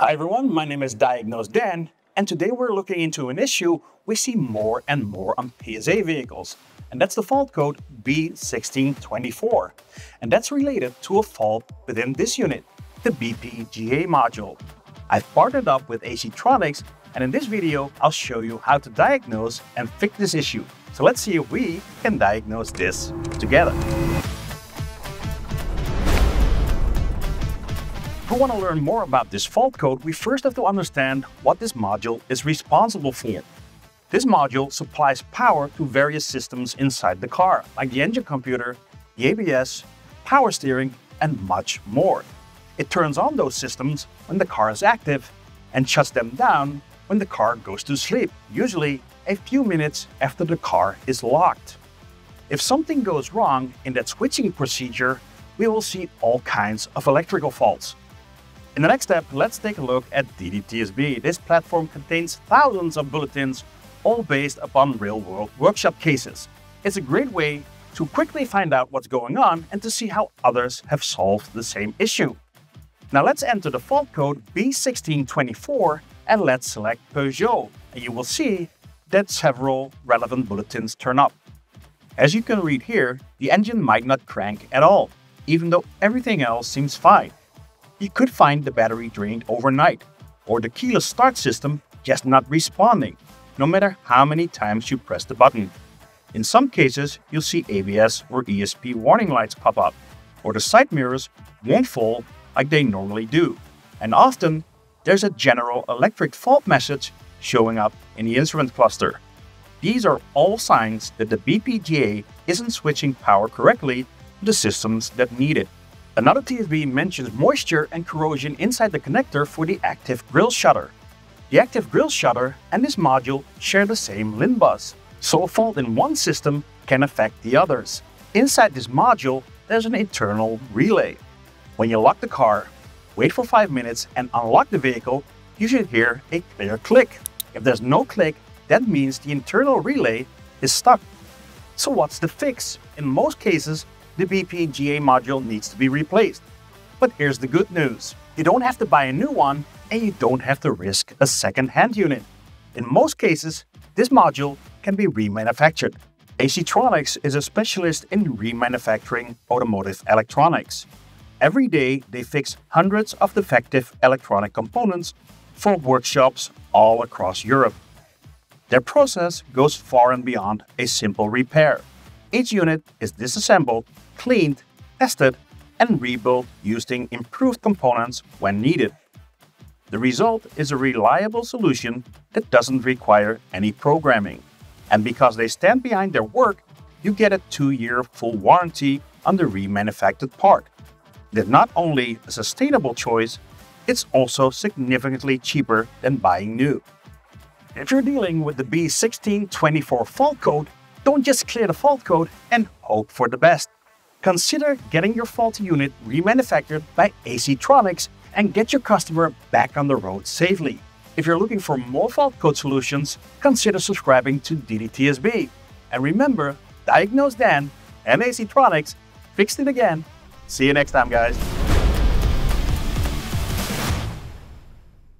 Hi everyone, my name is Diagnose Dan, and today we're looking into an issue we see more and more on PSA vehicles, and that's the fault code B1624. And that's related to a fault within this unit, the BPGA module. I've partnered up with ACtronics, and in this video, I'll show you how to diagnose and fix this issue. So let's see if we can diagnose this together. If we want to learn more about this fault code, we first have to understand what this module is responsible for. This module supplies power to various systems inside the car, like the engine computer, the ABS, power steering, and much more. It turns on those systems when the car is active and shuts them down when the car goes to sleep, usually a few minutes after the car is locked. If something goes wrong in that switching procedure, we will see all kinds of electrical faults. In the next step, let's take a look at DDTSB. This platform contains thousands of bulletins, all based upon real-world workshop cases. It's a great way to quickly find out what's going on and to see how others have solved the same issue. Now let's enter the fault code B1624 and let's select Peugeot. And you will see that several relevant bulletins turn up. As you can read here, the engine might not crank at all, even though everything else seems fine you could find the battery drained overnight, or the keyless start system just not responding, no matter how many times you press the button. In some cases, you'll see ABS or ESP warning lights pop up, or the side mirrors won't fall like they normally do. And often, there's a general electric fault message showing up in the instrument cluster. These are all signs that the BPGA isn't switching power correctly to the systems that need it. Another TSB mentions moisture and corrosion inside the connector for the active grille shutter. The active grille shutter and this module share the same LIN bus, so a fault in one system can affect the others. Inside this module, there's an internal relay. When you lock the car, wait for 5 minutes and unlock the vehicle, you should hear a clear click. If there's no click, that means the internal relay is stuck. So what's the fix? In most cases, the BPGA module needs to be replaced. But here's the good news. You don't have to buy a new one and you don't have to risk a second-hand unit. In most cases, this module can be remanufactured. ACtronics is a specialist in remanufacturing automotive electronics. Every day, they fix hundreds of defective electronic components for workshops all across Europe. Their process goes far and beyond a simple repair. Each unit is disassembled, cleaned, tested, and rebuilt using improved components when needed. The result is a reliable solution that doesn't require any programming. And because they stand behind their work, you get a two-year full warranty on the remanufactured part. They're not only a sustainable choice, it's also significantly cheaper than buying new. If you're dealing with the B1624 fault code, don't just clear the fault code and hope for the best. Consider getting your faulty unit remanufactured by ACtronics and get your customer back on the road safely. If you're looking for more fault code solutions, consider subscribing to DDTSB. And remember, Diagnose Dan and ACtronics fixed it again. See you next time, guys.